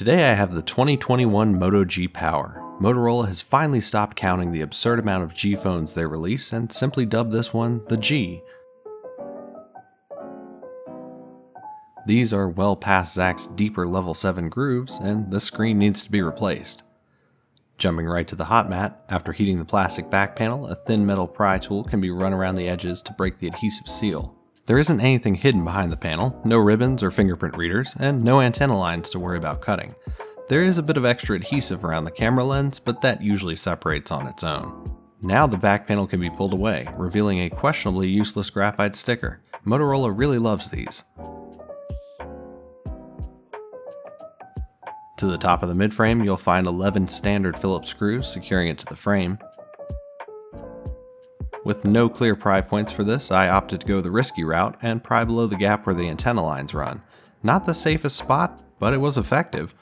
Today I have the 2021 Moto G Power. Motorola has finally stopped counting the absurd amount of G phones they release and simply dubbed this one the G. These are well past Zack's deeper level 7 grooves, and the screen needs to be replaced. Jumping right to the hot mat, after heating the plastic back panel, a thin metal pry tool can be run around the edges to break the adhesive seal. There isn't anything hidden behind the panel, no ribbons or fingerprint readers, and no antenna lines to worry about cutting. There is a bit of extra adhesive around the camera lens, but that usually separates on its own. Now the back panel can be pulled away, revealing a questionably useless graphite sticker. Motorola really loves these. To the top of the midframe, you'll find 11 standard Phillips screws securing it to the frame. With no clear pry points for this, I opted to go the risky route and pry below the gap where the antenna lines run. Not the safest spot, but it was effective.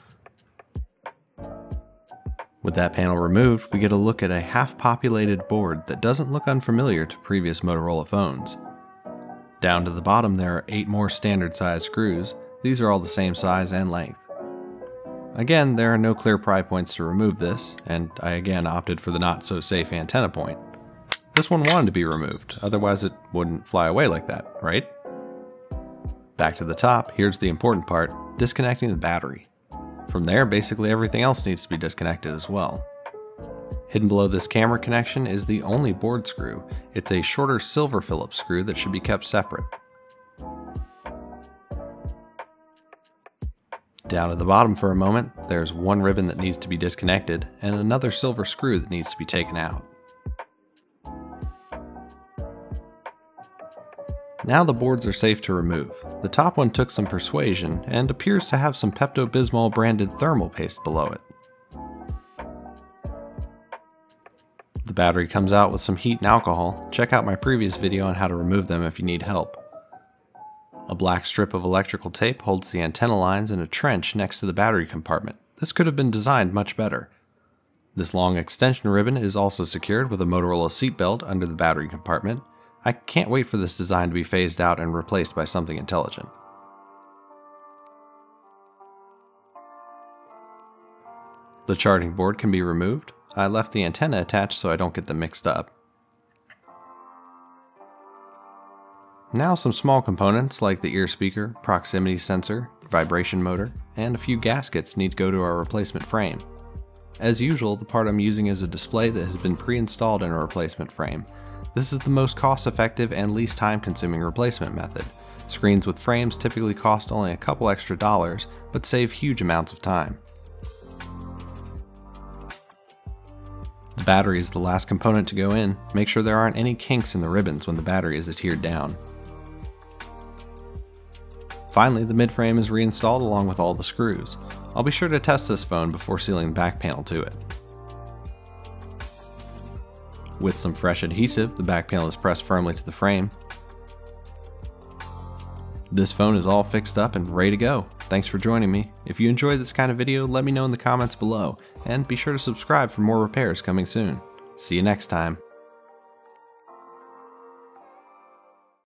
With that panel removed, we get a look at a half-populated board that doesn't look unfamiliar to previous Motorola phones. Down to the bottom there are 8 more standard size screws, these are all the same size and length. Again, there are no clear pry points to remove this, and I again opted for the not so safe antenna point. This one wanted to be removed, otherwise it wouldn't fly away like that, right? Back to the top, here's the important part, disconnecting the battery. From there, basically everything else needs to be disconnected as well. Hidden below this camera connection is the only board screw. It's a shorter silver Phillips screw that should be kept separate. Down at the bottom for a moment, there's one ribbon that needs to be disconnected and another silver screw that needs to be taken out. Now the boards are safe to remove. The top one took some persuasion and appears to have some Pepto-Bismol branded thermal paste below it. The battery comes out with some heat and alcohol. Check out my previous video on how to remove them if you need help. A black strip of electrical tape holds the antenna lines in a trench next to the battery compartment. This could have been designed much better. This long extension ribbon is also secured with a Motorola seatbelt under the battery compartment, I can't wait for this design to be phased out and replaced by something intelligent. The charting board can be removed. I left the antenna attached so I don't get them mixed up. Now some small components like the ear speaker, proximity sensor, vibration motor, and a few gaskets need to go to our replacement frame. As usual, the part I'm using is a display that has been pre-installed in a replacement frame, this is the most cost effective and least time consuming replacement method. Screens with frames typically cost only a couple extra dollars, but save huge amounts of time. The battery is the last component to go in. Make sure there aren't any kinks in the ribbons when the battery is adhered down. Finally, the midframe is reinstalled along with all the screws. I'll be sure to test this phone before sealing the back panel to it. With some fresh adhesive, the back panel is pressed firmly to the frame. This phone is all fixed up and ready to go. Thanks for joining me. If you enjoyed this kind of video, let me know in the comments below, and be sure to subscribe for more repairs coming soon. See you next time.